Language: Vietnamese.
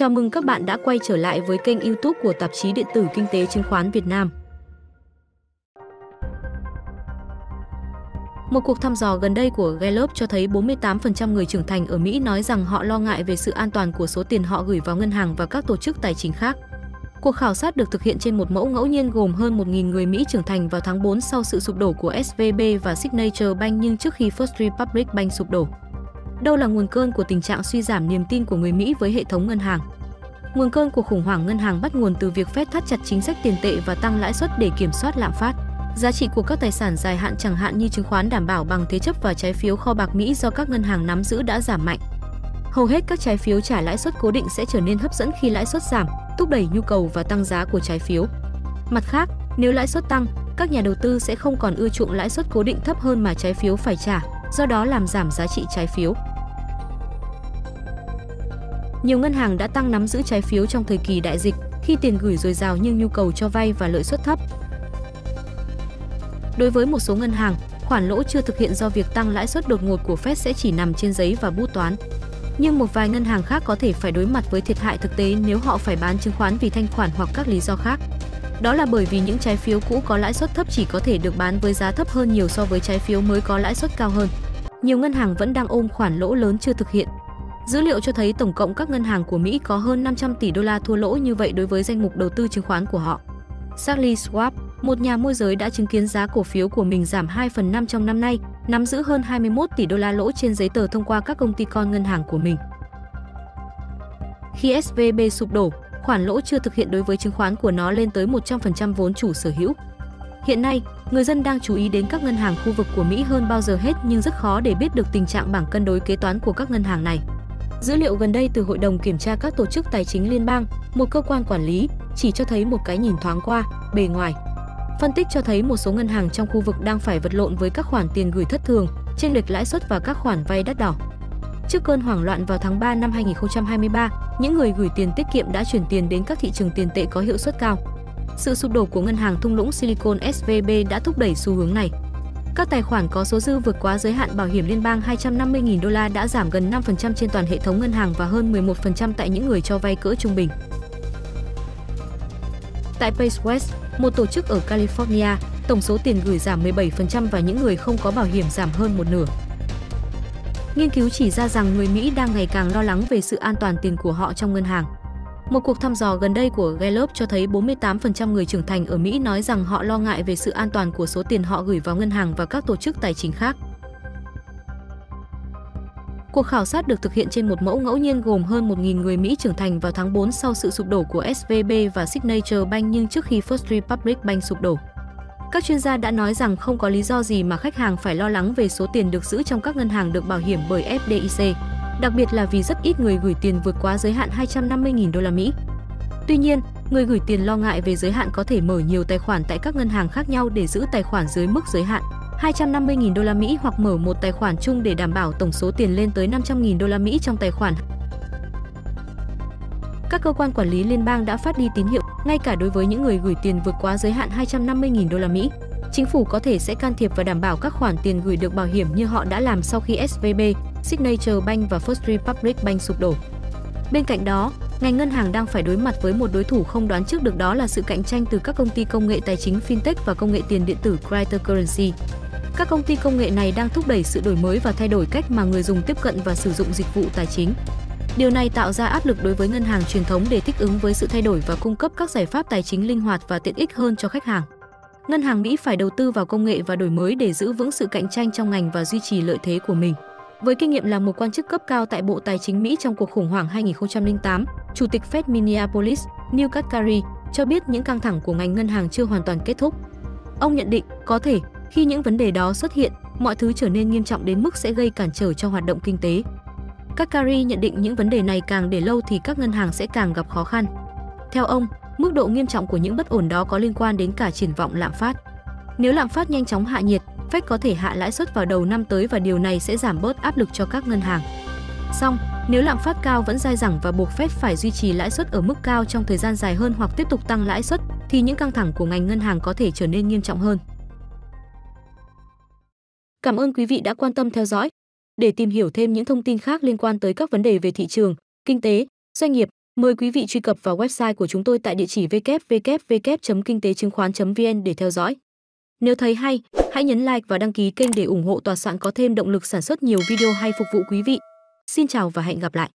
Chào mừng các bạn đã quay trở lại với kênh YouTube của tạp chí điện tử Kinh tế chứng khoán Việt Nam. Một cuộc thăm dò gần đây của Gallup cho thấy 48% người trưởng thành ở Mỹ nói rằng họ lo ngại về sự an toàn của số tiền họ gửi vào ngân hàng và các tổ chức tài chính khác. Cuộc khảo sát được thực hiện trên một mẫu ngẫu nhiên gồm hơn 1.000 người Mỹ trưởng thành vào tháng 4 sau sự sụp đổ của SVB và Signature Bank nhưng trước khi First Republic Bank sụp đổ. Đâu là nguồn cơn của tình trạng suy giảm niềm tin của người Mỹ với hệ thống ngân hàng? Nguồn cơn của khủng hoảng ngân hàng bắt nguồn từ việc Fed thắt chặt chính sách tiền tệ và tăng lãi suất để kiểm soát lạm phát. Giá trị của các tài sản dài hạn chẳng hạn như chứng khoán đảm bảo bằng thế chấp và trái phiếu kho bạc Mỹ do các ngân hàng nắm giữ đã giảm mạnh. Hầu hết các trái phiếu trả lãi suất cố định sẽ trở nên hấp dẫn khi lãi suất giảm, thúc đẩy nhu cầu và tăng giá của trái phiếu. Mặt khác, nếu lãi suất tăng, các nhà đầu tư sẽ không còn ưa chuộng lãi suất cố định thấp hơn mà trái phiếu phải trả, do đó làm giảm giá trị trái phiếu. Nhiều ngân hàng đã tăng nắm giữ trái phiếu trong thời kỳ đại dịch khi tiền gửi dồi dào nhưng nhu cầu cho vay và lợi suất thấp. Đối với một số ngân hàng, khoản lỗ chưa thực hiện do việc tăng lãi suất đột ngột của Fed sẽ chỉ nằm trên giấy và bút toán. Nhưng một vài ngân hàng khác có thể phải đối mặt với thiệt hại thực tế nếu họ phải bán chứng khoán vì thanh khoản hoặc các lý do khác. Đó là bởi vì những trái phiếu cũ có lãi suất thấp chỉ có thể được bán với giá thấp hơn nhiều so với trái phiếu mới có lãi suất cao hơn. Nhiều ngân hàng vẫn đang ôm khoản lỗ lớn chưa thực hiện, Dữ liệu cho thấy tổng cộng các ngân hàng của Mỹ có hơn 500 tỷ đô la thua lỗ như vậy đối với danh mục đầu tư chứng khoán của họ. Charlie Schwab, một nhà môi giới đã chứng kiến giá cổ phiếu của mình giảm 2 phần 5 trong năm nay, nắm giữ hơn 21 tỷ đô la lỗ trên giấy tờ thông qua các công ty con ngân hàng của mình. Khi SVB sụp đổ, khoản lỗ chưa thực hiện đối với chứng khoán của nó lên tới 100% vốn chủ sở hữu. Hiện nay, người dân đang chú ý đến các ngân hàng khu vực của Mỹ hơn bao giờ hết nhưng rất khó để biết được tình trạng bảng cân đối kế toán của các ngân hàng này. Dữ liệu gần đây từ Hội đồng Kiểm tra các tổ chức tài chính liên bang, một cơ quan quản lý, chỉ cho thấy một cái nhìn thoáng qua, bề ngoài. Phân tích cho thấy một số ngân hàng trong khu vực đang phải vật lộn với các khoản tiền gửi thất thường, trên lệch lãi suất và các khoản vay đắt đỏ. Trước cơn hoảng loạn vào tháng 3 năm 2023, những người gửi tiền tiết kiệm đã chuyển tiền đến các thị trường tiền tệ có hiệu suất cao. Sự sụp đổ của ngân hàng thung lũng Silicon SVB đã thúc đẩy xu hướng này. Các tài khoản có số dư vượt quá giới hạn bảo hiểm liên bang 250.000 đô la đã giảm gần 5% trên toàn hệ thống ngân hàng và hơn 11% tại những người cho vay cỡ trung bình. Tại PaceWest, một tổ chức ở California, tổng số tiền gửi giảm 17% và những người không có bảo hiểm giảm hơn một nửa. Nghiên cứu chỉ ra rằng người Mỹ đang ngày càng lo lắng về sự an toàn tiền của họ trong ngân hàng. Một cuộc thăm dò gần đây của Gallup cho thấy 48% người trưởng thành ở Mỹ nói rằng họ lo ngại về sự an toàn của số tiền họ gửi vào ngân hàng và các tổ chức tài chính khác. Cuộc khảo sát được thực hiện trên một mẫu ngẫu nhiên gồm hơn 1.000 người Mỹ trưởng thành vào tháng 4 sau sự sụp đổ của SVB và Signature Bank nhưng trước khi First Republic Bank sụp đổ. Các chuyên gia đã nói rằng không có lý do gì mà khách hàng phải lo lắng về số tiền được giữ trong các ngân hàng được bảo hiểm bởi FDIC đặc biệt là vì rất ít người gửi tiền vượt quá giới hạn 250.000 đô la Mỹ. Tuy nhiên, người gửi tiền lo ngại về giới hạn có thể mở nhiều tài khoản tại các ngân hàng khác nhau để giữ tài khoản dưới mức giới hạn 250.000 đô la Mỹ hoặc mở một tài khoản chung để đảm bảo tổng số tiền lên tới 500.000 đô la Mỹ trong tài khoản. Các cơ quan quản lý liên bang đã phát đi tín hiệu ngay cả đối với những người gửi tiền vượt quá giới hạn 250.000 đô la Mỹ. Chính phủ có thể sẽ can thiệp và đảm bảo các khoản tiền gửi được bảo hiểm như họ đã làm sau khi SVB, Signature Bank và First Republic Bank sụp đổ. Bên cạnh đó, ngành ngân hàng đang phải đối mặt với một đối thủ không đoán trước được đó là sự cạnh tranh từ các công ty công nghệ tài chính fintech và công nghệ tiền điện tử cryptocurrency. Các công ty công nghệ này đang thúc đẩy sự đổi mới và thay đổi cách mà người dùng tiếp cận và sử dụng dịch vụ tài chính. Điều này tạo ra áp lực đối với ngân hàng truyền thống để thích ứng với sự thay đổi và cung cấp các giải pháp tài chính linh hoạt và tiện ích hơn cho khách hàng. Ngân hàng Mỹ phải đầu tư vào công nghệ và đổi mới để giữ vững sự cạnh tranh trong ngành và duy trì lợi thế của mình. Với kinh nghiệm là một quan chức cấp cao tại Bộ Tài chính Mỹ trong cuộc khủng hoảng 2008, Chủ tịch Fed Minneapolis, Neil Katkari, cho biết những căng thẳng của ngành ngân hàng chưa hoàn toàn kết thúc. Ông nhận định, có thể, khi những vấn đề đó xuất hiện, mọi thứ trở nên nghiêm trọng đến mức sẽ gây cản trở cho hoạt động kinh tế. Katkari nhận định những vấn đề này càng để lâu thì các ngân hàng sẽ càng gặp khó khăn. Theo ông, mức độ nghiêm trọng của những bất ổn đó có liên quan đến cả triển vọng lạm phát. Nếu lạm phát nhanh chóng hạ nhiệt, Fed có thể hạ lãi suất vào đầu năm tới và điều này sẽ giảm bớt áp lực cho các ngân hàng. Song, nếu lạm phát cao vẫn dai dẳng và buộc Fed phải duy trì lãi suất ở mức cao trong thời gian dài hơn hoặc tiếp tục tăng lãi suất, thì những căng thẳng của ngành ngân hàng có thể trở nên nghiêm trọng hơn. Cảm ơn quý vị đã quan tâm theo dõi. Để tìm hiểu thêm những thông tin khác liên quan tới các vấn đề về thị trường, kinh tế, doanh nghiệp, Mời quý vị truy cập vào website của chúng tôi tại địa chỉ www.kinh tế chứng khoán.vn để theo dõi. Nếu thấy hay, hãy nhấn like và đăng ký kênh để ủng hộ tòa soạn có thêm động lực sản xuất nhiều video hay phục vụ quý vị. Xin chào và hẹn gặp lại.